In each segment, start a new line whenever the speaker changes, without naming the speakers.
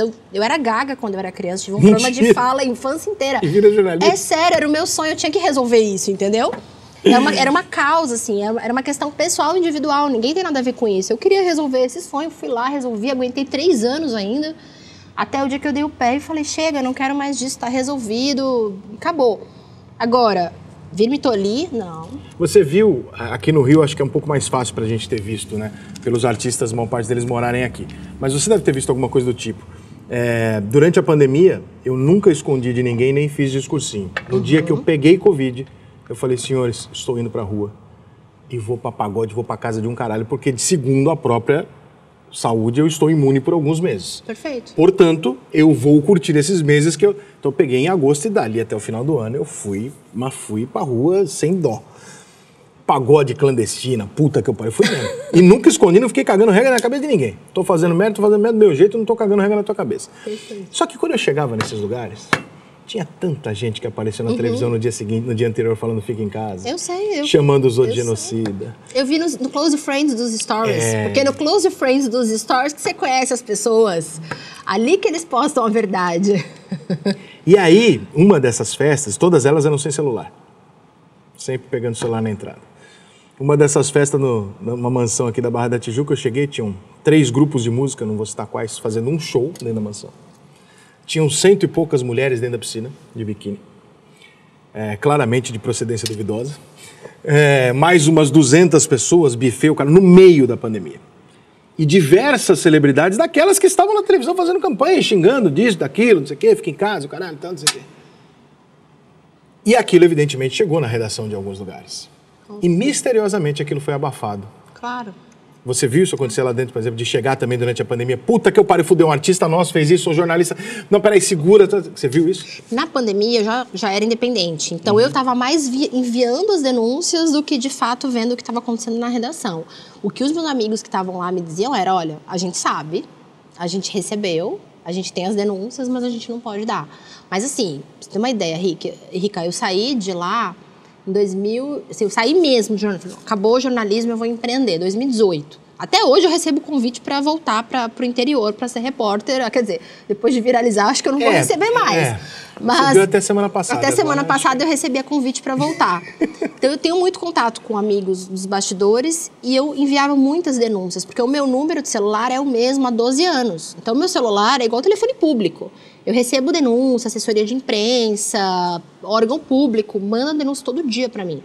Eu, eu era gaga quando eu era criança, tive um Mentira. problema de fala a infância inteira.
Vira jornalista?
É sério, era o meu sonho, eu tinha que resolver isso, entendeu? Era uma, era uma causa, assim, era uma questão pessoal, individual, ninguém tem nada a ver com isso. Eu queria resolver esse sonho, fui lá, resolvi, aguentei três anos ainda, até o dia que eu dei o pé e falei, chega, não quero mais disso, tá resolvido, acabou. Agora, vir me tolir, não.
Você viu, aqui no Rio, acho que é um pouco mais fácil pra gente ter visto, né? Pelos artistas, uma parte deles morarem aqui. Mas você deve ter visto alguma coisa do tipo. É, durante a pandemia, eu nunca escondi de ninguém nem fiz discursinho. No uhum. dia que eu peguei Covid, eu falei, senhores, estou indo pra rua e vou pra pagode, vou pra casa de um caralho, porque segundo a própria saúde eu estou imune por alguns meses.
Perfeito.
Portanto, eu vou curtir esses meses que eu... Então eu peguei em agosto e dali até o final do ano eu fui, mas fui pra rua sem dó. Pagode clandestina, puta que eu pariu, fui mesmo. e nunca escondi, não fiquei cagando regra na cabeça de ninguém. Tô fazendo merda, tô fazendo merda do meu jeito, não tô cagando regra na tua cabeça. Perfeito. Só que quando eu chegava nesses lugares, tinha tanta gente que apareceu na uhum. televisão no dia seguinte, no dia anterior, falando fica em casa.
Eu sei. Eu,
chamando os outros de genocida.
Eu vi no, no, Close Friends dos Stories. É... Porque no Close Friends dos Stories que você conhece as pessoas. Ali que eles postam a verdade.
E aí, uma dessas festas, todas elas eram sem celular. Sempre pegando o celular na entrada. Uma dessas festas no, numa mansão aqui da Barra da Tijuca, eu cheguei, tinham três grupos de música, não vou citar quais, fazendo um show dentro da mansão. Tinham cento e poucas mulheres dentro da piscina, de biquíni. É, claramente de procedência duvidosa. É, mais umas 200 pessoas, bifeu, cara, no meio da pandemia. E diversas celebridades, daquelas que estavam na televisão fazendo campanha, xingando disso, daquilo, não sei o quê, fica em casa, o caralho, tal, não sei o quê. E aquilo, evidentemente, chegou na redação de alguns lugares. E misteriosamente aquilo foi abafado.
Claro.
Você viu isso acontecer lá dentro, por exemplo, de chegar também durante a pandemia? Puta que eu parei, fudeu, um artista nosso fez isso, um jornalista. Não, peraí, segura. Tá, você viu isso?
Na pandemia eu já, já era independente. Então uhum. eu estava mais enviando as denúncias do que de fato vendo o que estava acontecendo na redação. O que os meus amigos que estavam lá me diziam era: olha, a gente sabe, a gente recebeu, a gente tem as denúncias, mas a gente não pode dar. Mas assim, pra você ter uma ideia, Rica, Rica eu saí de lá em 2000, assim, eu saí mesmo de jornalismo, acabou o jornalismo, eu vou empreender, 2018. Até hoje eu recebo convite para voltar para o interior para ser repórter. Quer dizer, depois de viralizar, acho que eu não vou é, receber mais. É.
Mas até semana passada.
Até semana passada eu recebia convite para voltar. então eu tenho muito contato com amigos dos bastidores e eu enviava muitas denúncias, porque o meu número de celular é o mesmo há 12 anos. Então o meu celular é igual telefone público. Eu recebo denúncia, assessoria de imprensa, órgão público, manda denúncia todo dia para mim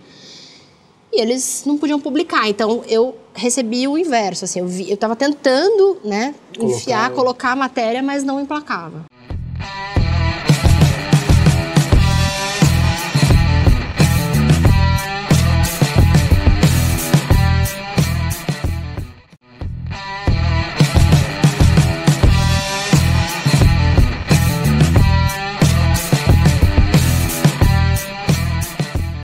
e eles não podiam publicar. Então eu recebi o inverso, assim, eu, vi, eu tava tentando, né, enfiar, colocar a matéria, mas não emplacava.